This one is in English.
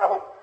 Tá bom.